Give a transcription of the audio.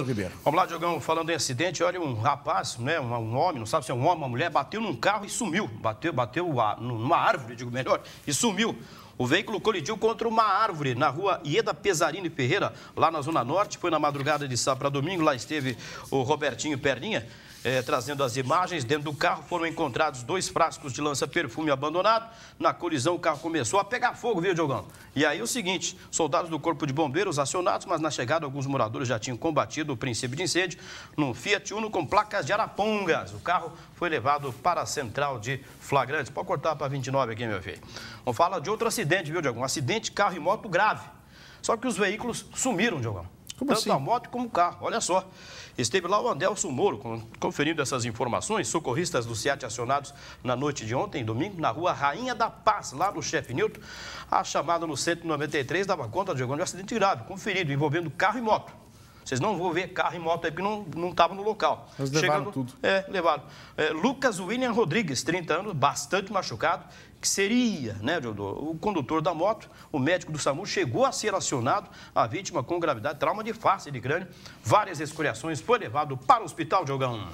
Ribeiro. Vamos lá, Diogão, falando em acidente, olha, um rapaz, né, um, homem, não sabe se é um homem ou uma mulher, bateu num carro e sumiu. Bateu, bateu numa árvore, digo melhor, e sumiu. O veículo colidiu contra uma árvore na rua Ieda Pesarini Ferreira, lá na Zona Norte. Foi na madrugada de sábado para domingo. Lá esteve o Robertinho Perninha é, trazendo as imagens. Dentro do carro foram encontrados dois frascos de lança-perfume abandonado. Na colisão, o carro começou a pegar fogo, viu, Diogão? E aí o seguinte: soldados do Corpo de Bombeiros acionados, mas na chegada, alguns moradores já tinham combatido o princípio de incêndio num Fiat Uno com placas de Arapongas. O carro foi levado para a central de flagrantes. Pode cortar para 29 aqui, meu filho. Vamos falar de outro acidente, viu, Diogão? Acidente carro e moto grave. Só que os veículos sumiram, Diogão. Como Tanto assim? a moto como o carro, olha só. Esteve lá o Andelson Moro, conferindo essas informações. Socorristas do CIAT acionados na noite de ontem, domingo, na rua Rainha da Paz, lá no chefe Newton. A chamada no 193 dava conta de um acidente grave, conferido, envolvendo carro e moto. Vocês não vão ver carro e moto aí porque não estavam no local. Mas levaram Chegando, tudo. É, levaram. É, Lucas William Rodrigues, 30 anos, bastante machucado, que seria né, o condutor da moto. O médico do SAMU chegou a ser acionado. A vítima com gravidade, trauma de face de crânio, várias escoriações, foi levado para o hospital, Diogão.